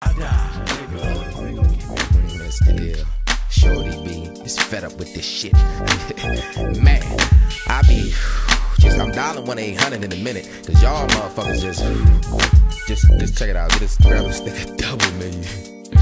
The. Fed up with this shit. Man, I be just I'm dialing 1 800 in a minute. Cause y'all motherfuckers just just just check it out. This grab a stick of Doublemint.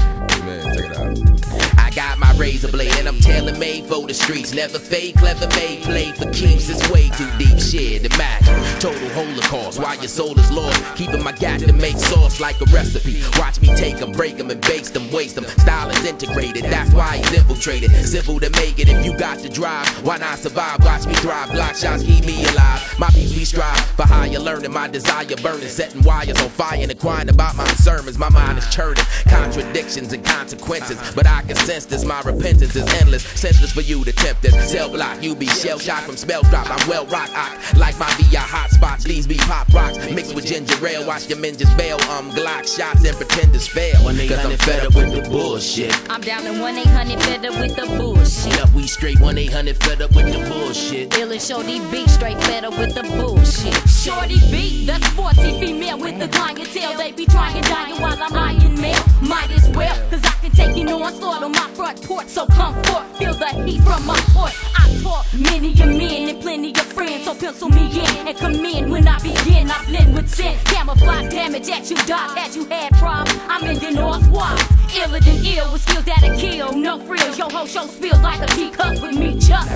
Man, check it out. I got my razor blade and I'm tailor made for the streets. Never fake, clever made, play for keeps. It's way too deep. Shit, imagine total holocaust while your soul is lost. Keeping my gat to make sauce like a recipe. Watch me take them, break them, and base them, waste them. Style is integrated, that's why he's infiltrated. Simple to make it if you got to drive. Why not survive? Watch me thrive. Block shots keep me alive. My peace we strive for higher learning. My desire burning, setting wires on fire and inquiring about my sermons. My mind is churning contradictions and consequences. But I can sense this, my repentance is endless. Senseless for you to tempt this. Cell block, you be shell shocked from spell drop. I'm well rock, like my VR hot spots. These be pop rocks mixed with ginger ale. Watch your men just bail. Um, Glock shots and pretenders fail. Cause I'm fed up with the bullshit. I'm down in 1 800 fed up with the bullshit. Yup, we straight 1 800 fed up with the bullshit. Ill and Shorty B straight fed up with the bullshit. Shorty B, the sporty female with the clientele. They be trying to dying while I'm lying male. Might as well, cause I can take you onslaught on my front porch. So come forth, feel the heat from my port. I taught many a men and plenty of friends. So pencil me in and come in when I begin. I blend with sin, camouflage damage at you, dog. Had you had problems, I'm ending all squads. Iller than ill with skills that'll kill. No frills, yo ho show spills like a teacup with me, Chuck.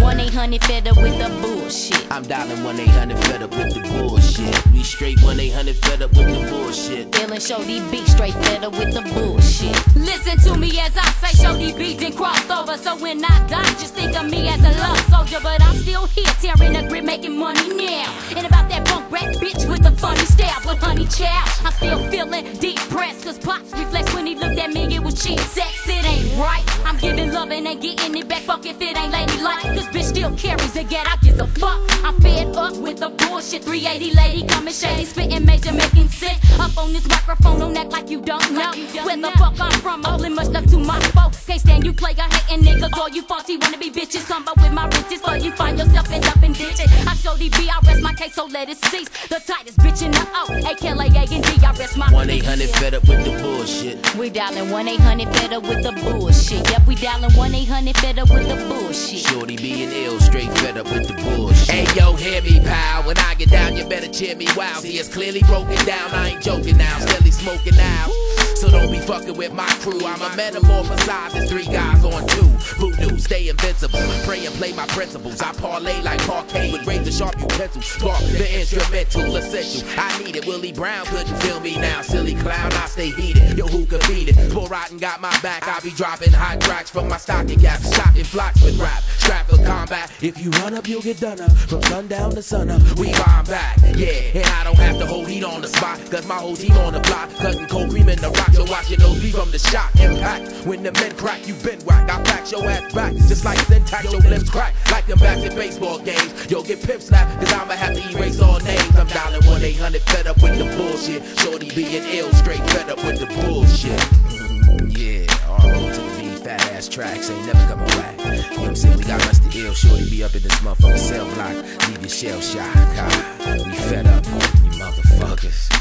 1 800 fed up with the bullshit. I'm dialing 1 800 fed up with the bullshit. We straight 1 800 fed up with the bullshit. Ill and Shorty B straight fed up with the bullshit. Listen to me as I say, Shorty B did cross over. So when I die, just think of me as a love soldier. But I'm still here, tearing the grid, making money now. And about that bunk rat bitch with the funny style. But honey child, I'm still feeling depressed. Cause Pops reflects when he looked at me, it was cheap sex. It ain't right. I'm giving love and ain't getting it back. Fuck if it ain't ladylike. Still carries a get, I gives a fuck. I'm fed up with the bullshit. 380 lady coming shady, spitting major, making sense. Up on this microphone, don't act like you don't know. Where the fuck I'm from, only much love to my folks. Can't stand you player hating niggas, all you faulty wanna be bitches. Come up with my riches, so you find yourself in ditches. I show I rest my case, so let it cease. The tightest bitch in the O, AKLA and D, I rest my 1 800 fed up with the bullshit. We dialing 1 800 fed up with the bullshit. Yep, we dialing 1 800 fed up with the bullshit. Shorty being ill, straight fed up with the bullshit. Hey yo, hear me, pal. When I get down, you better cheer me wow. See, it's clearly broken down. I ain't joking now, steadily smoking now. So don't be fucking with my crew. I'm a metamorphosized as three guys on two. Voodoo, stay invincible. Pray and play my principles. I parlay like parquet with razor sharp utensils. Spark the instrumental essential. I need it. Willie Brown couldn't feel me now. Silly clown, I stay heated. Yo, who could beat it? Poor Rotten got my back. I be dropping hot tracks from my stocking caps. Shocking flocks with rap. Strap for combat. If you run up, you'll get done up. From sundown to sun up, we bomb back. Yeah, and I don't have to hold heat on the spot. Cause my whole team on the block. Cutting cold cream in the rock. So watch your nose bleed from the shock impact. When the men crack, you been whack. I pack your ass back. Just like syntax, your limbs crack. Like them bats in baseball games. Yo, get pimp slap. Cause I'ma have to erase all names. I'm dialing 1 800 fed up with the bullshit. Shorty being ill, straight fed up with the bullshit. Yeah, RO to the V, fat ass tracks ain't never coming back. You know what I'm saying? We got us the ill, shorty be up in this motherfucking cell block. Leave your shell shock. We fed up, you motherfuckers.